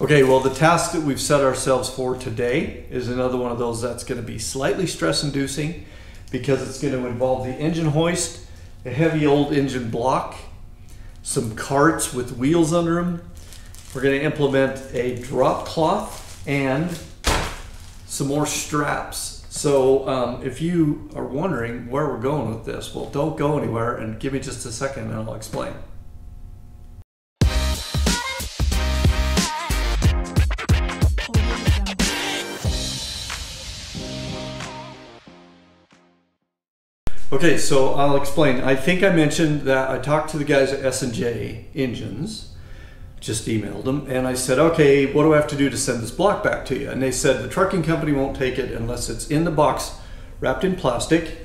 Okay, well, the task that we've set ourselves for today is another one of those that's going to be slightly stress inducing because it's going to involve the engine hoist, a heavy old engine block, some carts with wheels under them. We're going to implement a drop cloth and some more straps. So um, if you are wondering where we're going with this, well, don't go anywhere and give me just a second and I'll explain. Okay, so I'll explain. I think I mentioned that I talked to the guys at S&J Engines, just emailed them, and I said, okay, what do I have to do to send this block back to you? And they said the trucking company won't take it unless it's in the box, wrapped in plastic,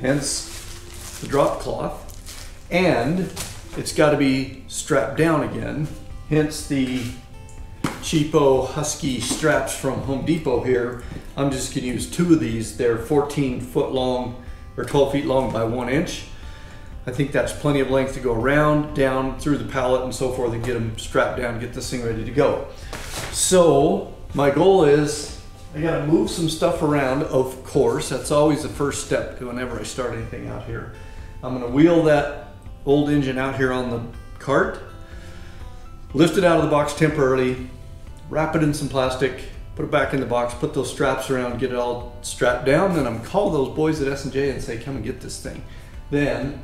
hence the drop cloth, and it's got to be strapped down again, hence the cheapo husky straps from Home Depot here. I'm just going to use two of these. They're 14 foot long or 12 feet long by one inch. I think that's plenty of length to go around, down, through the pallet and so forth and get them strapped down, get this thing ready to go. So my goal is I gotta move some stuff around, of course. That's always the first step whenever I start anything out here. I'm gonna wheel that old engine out here on the cart, lift it out of the box temporarily, wrap it in some plastic, put it back in the box, put those straps around, get it all strapped down, then I'm call those boys at S&J and say, come and get this thing. Then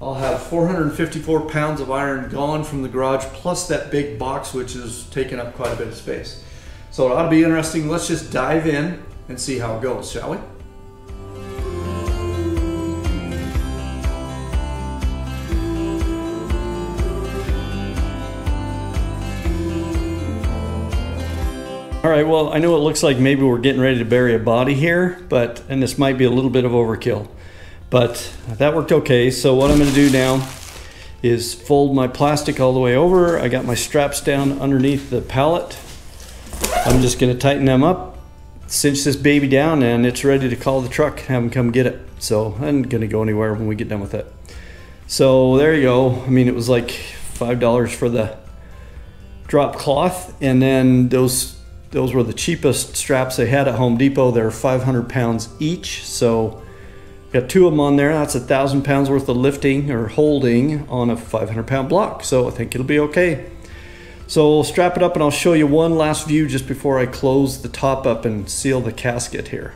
I'll have 454 pounds of iron gone from the garage, plus that big box, which is taking up quite a bit of space. So it ought to be interesting. Let's just dive in and see how it goes, shall we? Right, well, I know it looks like maybe we're getting ready to bury a body here, but, and this might be a little bit of overkill, but that worked okay. So what I'm gonna do now is fold my plastic all the way over. I got my straps down underneath the pallet. I'm just gonna tighten them up, cinch this baby down, and it's ready to call the truck, and have them come get it. So I'm gonna go anywhere when we get done with it. So there you go. I mean, it was like $5 for the drop cloth, and then those those were the cheapest straps they had at Home Depot. They're 500 pounds each. So got two of them on there. That's a thousand pounds worth of lifting or holding on a 500 pound block. So I think it'll be okay. So we'll strap it up and I'll show you one last view just before I close the top up and seal the casket here.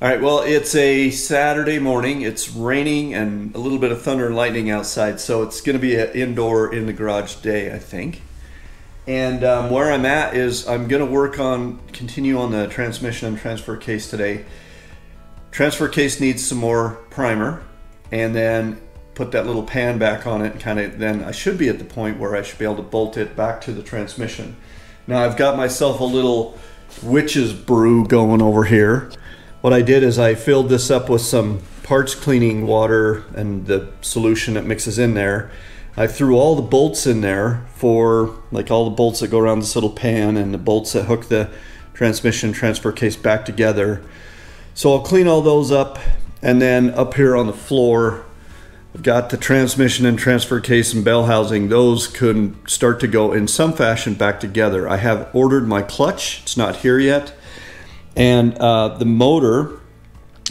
All right, well, it's a Saturday morning. It's raining and a little bit of thunder and lightning outside, so it's going to be an indoor in the garage day, I think. And um, where I'm at is I'm going to work on, continue on the transmission and transfer case today. Transfer case needs some more primer, and then put that little pan back on it, and kind of then I should be at the point where I should be able to bolt it back to the transmission. Now I've got myself a little witch's brew going over here what I did is I filled this up with some parts cleaning water and the solution that mixes in there. I threw all the bolts in there for like all the bolts that go around this little pan and the bolts that hook the transmission transfer case back together. So I'll clean all those up and then up here on the floor I've got the transmission and transfer case and bell housing. Those can start to go in some fashion back together. I have ordered my clutch. It's not here yet. And uh, the motor,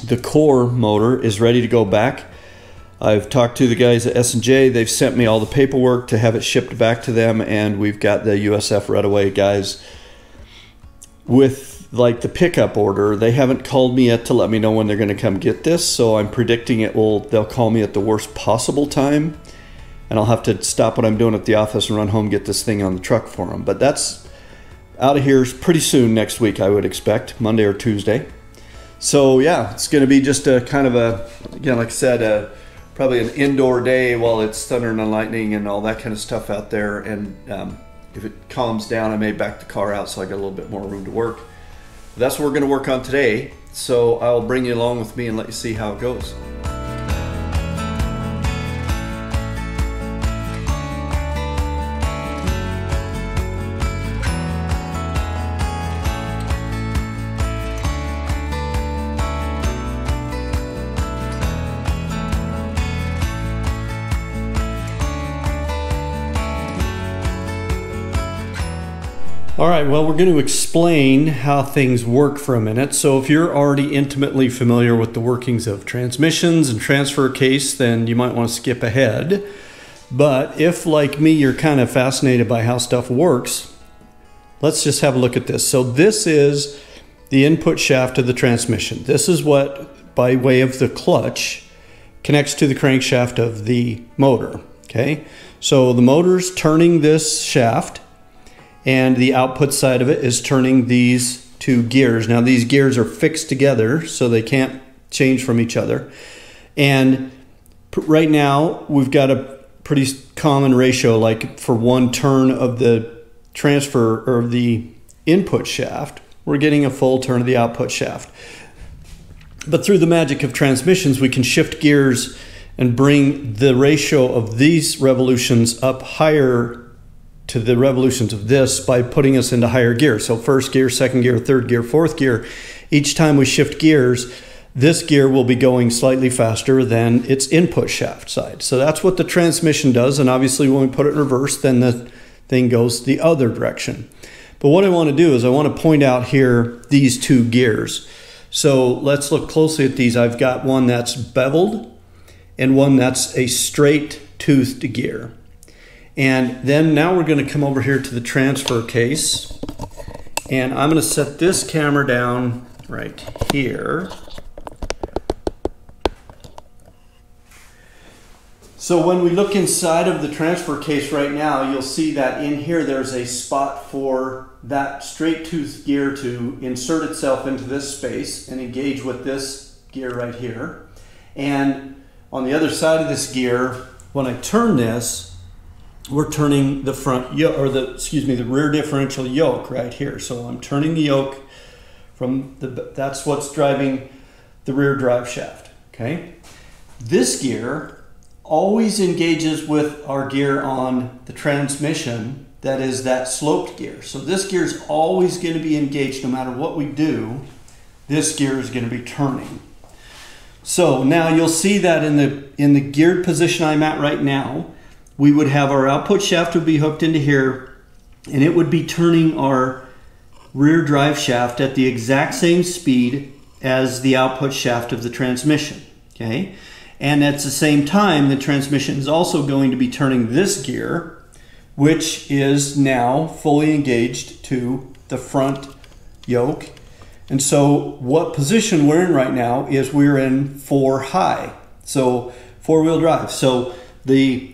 the core motor, is ready to go back. I've talked to the guys at S&J. They've sent me all the paperwork to have it shipped back to them, and we've got the USF Reddaway guys with like the pickup order. They haven't called me yet to let me know when they're going to come get this, so I'm predicting it will. They'll call me at the worst possible time, and I'll have to stop what I'm doing at the office and run home get this thing on the truck for them. But that's out of here pretty soon next week, I would expect, Monday or Tuesday. So yeah, it's going to be just a kind of a, again, like I said, a, probably an indoor day while it's thunder and lightning and all that kind of stuff out there. And um, if it calms down, I may back the car out so I get a little bit more room to work. But that's what we're going to work on today. So I'll bring you along with me and let you see how it goes. All right, well, we're going to explain how things work for a minute. So, if you're already intimately familiar with the workings of transmissions and transfer case, then you might want to skip ahead. But if, like me, you're kind of fascinated by how stuff works, let's just have a look at this. So, this is the input shaft of the transmission. This is what, by way of the clutch, connects to the crankshaft of the motor. Okay, so the motor's turning this shaft and the output side of it is turning these two gears. Now these gears are fixed together so they can't change from each other. And right now we've got a pretty common ratio like for one turn of the transfer or the input shaft, we're getting a full turn of the output shaft. But through the magic of transmissions, we can shift gears and bring the ratio of these revolutions up higher to the revolutions of this by putting us into higher gear. So first gear, second gear, third gear, fourth gear. Each time we shift gears, this gear will be going slightly faster than its input shaft side. So that's what the transmission does. And obviously when we put it in reverse, then the thing goes the other direction. But what I want to do is I want to point out here these two gears. So let's look closely at these. I've got one that's beveled and one that's a straight toothed gear. And then now we're going to come over here to the transfer case. And I'm going to set this camera down right here. So when we look inside of the transfer case right now, you'll see that in here there's a spot for that straight tooth gear to insert itself into this space and engage with this gear right here. And on the other side of this gear, when I turn this, we're turning the front yoke or the excuse me the rear differential yoke right here. So i'm turning the yoke from the that's what's driving the rear drive shaft okay? This gear always engages with our gear on the transmission that is that sloped gear. So this gear is always going to be engaged no matter what we do. This gear is going to be turning. So now you'll see that in the in the geared position i'm at right now we would have our output shaft would be hooked into here and it would be turning our rear drive shaft at the exact same speed as the output shaft of the transmission okay? And at the same time the transmission is also going to be turning this gear which is now fully engaged to the front yoke. And so what position we're in right now is we're in four high so four wheel drive. So the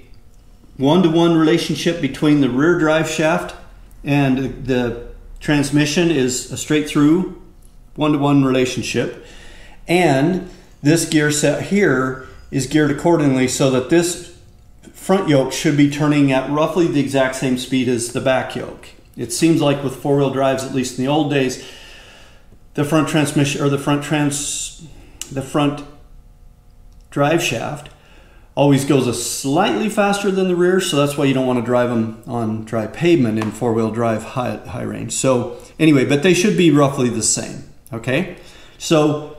one-to-one relationship between the rear drive shaft and the transmission is a straight through one-to-one relationship and this gear set here is geared accordingly so that this front yoke should be turning at roughly the exact same speed as the back yoke. It seems like with four-wheel drives, at least in the old days, the front transmission or the front trans the front drive shaft always goes a slightly faster than the rear, so that's why you don't want to drive them on dry pavement in four-wheel drive high, high range. So anyway, but they should be roughly the same, okay? So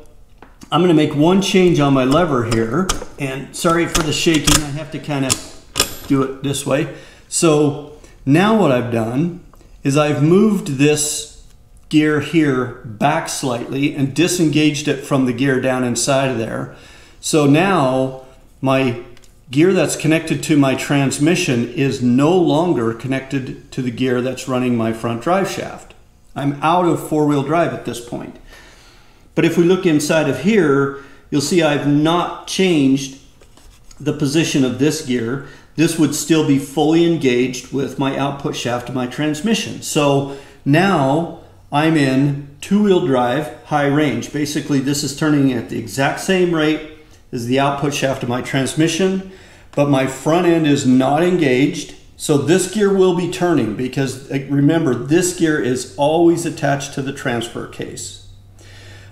I'm gonna make one change on my lever here, and sorry for the shaking, I have to kind of do it this way. So now what I've done is I've moved this gear here back slightly and disengaged it from the gear down inside of there. So now my gear that's connected to my transmission is no longer connected to the gear that's running my front drive shaft. I'm out of four-wheel drive at this point. But if we look inside of here, you'll see I've not changed the position of this gear. This would still be fully engaged with my output shaft of my transmission. So now I'm in two-wheel drive high range. Basically, this is turning at the exact same rate is the output shaft of my transmission, but my front end is not engaged. So this gear will be turning because uh, remember, this gear is always attached to the transfer case.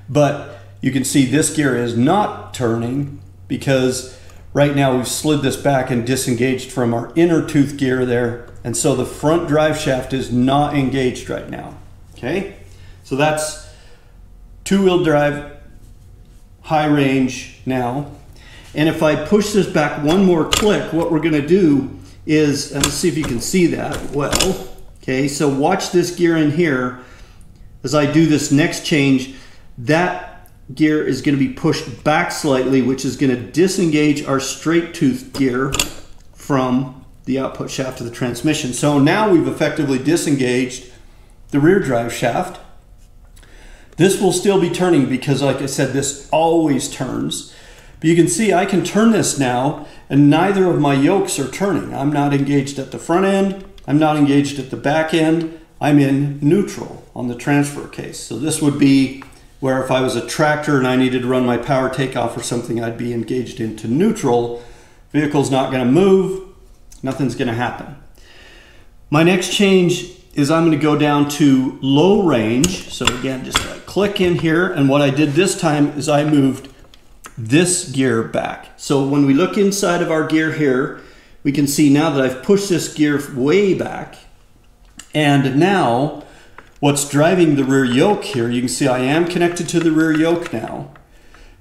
But you can see this gear is not turning because right now we've slid this back and disengaged from our inner tooth gear there. And so the front drive shaft is not engaged right now. Okay, so that's two wheel drive high range now. And if I push this back one more click, what we're gonna do is, let's see if you can see that well, Okay, so watch this gear in here. As I do this next change, that gear is going to be pushed back slightly, which is going to disengage our straight tooth gear from the output shaft of the transmission. So now we've effectively disengaged the rear drive shaft. This will still be turning because like I said, this always turns. But you can see I can turn this now and neither of my yokes are turning. I'm not engaged at the front end. I'm not engaged at the back end. I'm in neutral on the transfer case. So this would be where if I was a tractor and I needed to run my power takeoff or something, I'd be engaged into neutral. Vehicle's not gonna move, nothing's gonna happen. My next change is I'm gonna go down to low range. So again, just click in here. And what I did this time is I moved this gear back. So when we look inside of our gear here, we can see now that I've pushed this gear way back. And now what's driving the rear yoke here, you can see I am connected to the rear yoke now.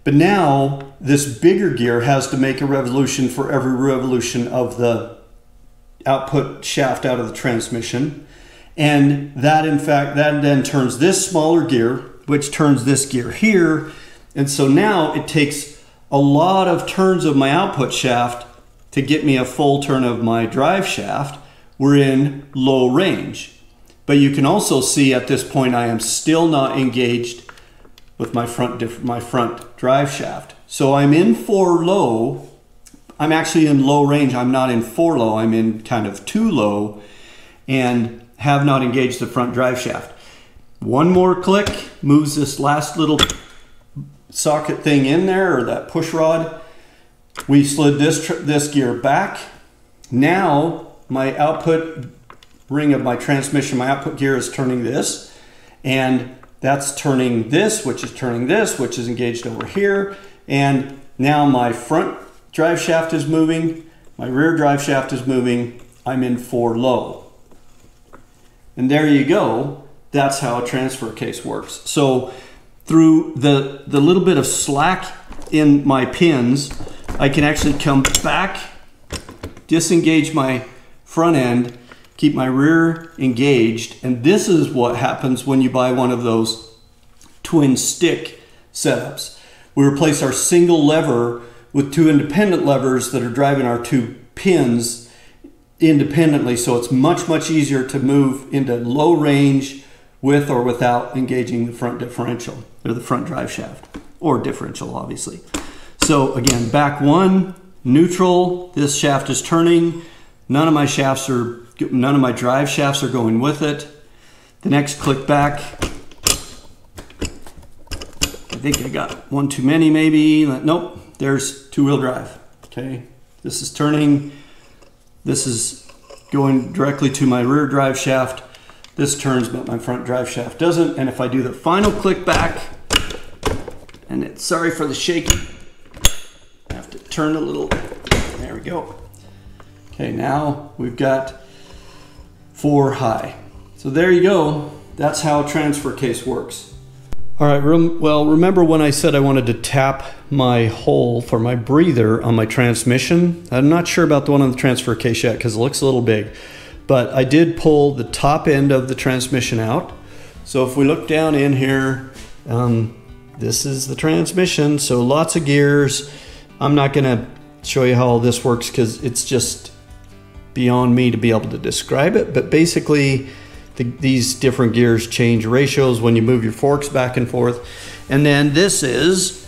But now this bigger gear has to make a revolution for every revolution of the output shaft out of the transmission. And that in fact, that then turns this smaller gear, which turns this gear here. And so now it takes a lot of turns of my output shaft to get me a full turn of my drive shaft. We're in low range. But you can also see at this point I am still not engaged with my front my front drive shaft. So I'm in four low. I'm actually in low range. I'm not in four low. I'm in kind of two low and have not engaged the front drive shaft. One more click moves this last little socket thing in there or that push rod. We slid this, this gear back. Now my output ring of my transmission, my output gear is turning this and that's turning this, which is turning this, which is engaged over here. And now my front drive shaft is moving, my rear drive shaft is moving, I'm in four low. And there you go. That's how a transfer case works. So through the, the little bit of slack in my pins, I can actually come back, disengage my front end, keep my rear engaged, and this is what happens when you buy one of those twin stick setups. We replace our single lever with two independent levers that are driving our two pins independently, so it's much, much easier to move into low range with or without engaging the front differential or the front drive shaft or differential obviously. So again, back one, neutral, this shaft is turning. None of my shafts are, none of my drive shafts are going with it. The next click back, I think I got one too many maybe. Nope, there's two wheel drive, okay? This is turning, this is going directly to my rear drive shaft. This turns, but my front drive shaft doesn't. And if I do the final click back, and it's sorry for the shaking, I have to turn a little, there we go. Okay, now we've got four high. So there you go. That's how a transfer case works. All right, rem well, remember when I said I wanted to tap my hole for my breather on my transmission? I'm not sure about the one on the transfer case yet because it looks a little big. But I did pull the top end of the transmission out. So if we look down in here, um, this is the transmission. So lots of gears. I'm not gonna show you how all this works because it's just beyond me to be able to describe it. But basically, the, these different gears change ratios when you move your forks back and forth. And then this is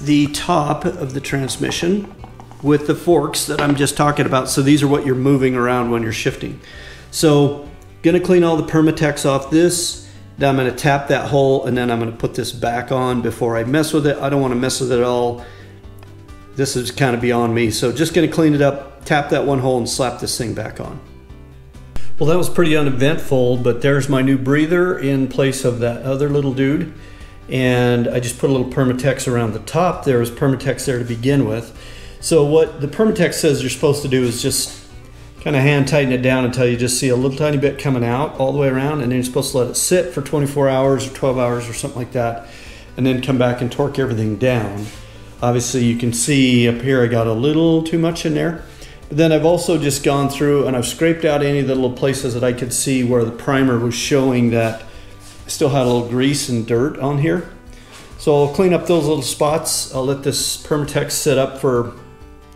the top of the transmission with the forks that I'm just talking about. So these are what you're moving around when you're shifting. So gonna clean all the Permatex off this. Then I'm gonna tap that hole and then I'm gonna put this back on before I mess with it. I don't wanna mess with it at all. This is kind of beyond me. So just gonna clean it up, tap that one hole and slap this thing back on. Well, that was pretty uneventful, but there's my new breather in place of that other little dude. And I just put a little Permatex around the top. There was Permatex there to begin with. So what the Permatex says you're supposed to do is just kind of hand tighten it down until you just see a little tiny bit coming out all the way around and then you're supposed to let it sit for 24 hours or 12 hours or something like that and then come back and torque everything down. Obviously you can see up here I got a little too much in there. But Then I've also just gone through and I've scraped out any of the little places that I could see where the primer was showing that I still had a little grease and dirt on here. So I'll clean up those little spots. I'll let this Permatex sit up for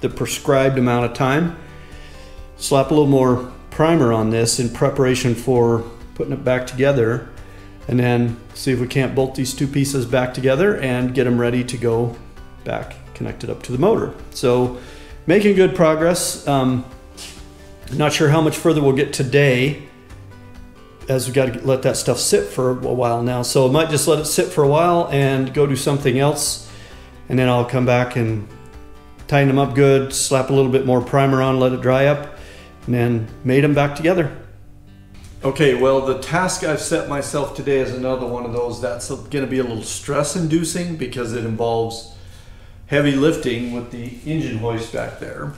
the prescribed amount of time. Slap a little more primer on this in preparation for putting it back together and then see if we can't bolt these two pieces back together and get them ready to go back connected up to the motor. So making good progress. Um, not sure how much further we'll get today as we got to let that stuff sit for a while now. So I might just let it sit for a while and go do something else. And then I'll come back and tighten them up good, slap a little bit more primer on, let it dry up, and then made them back together. Okay, well, the task I've set myself today is another one of those that's going to be a little stress inducing because it involves heavy lifting with the engine hoist back there,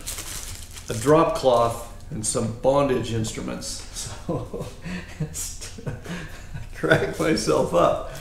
a drop cloth, and some bondage instruments. So I crack myself up.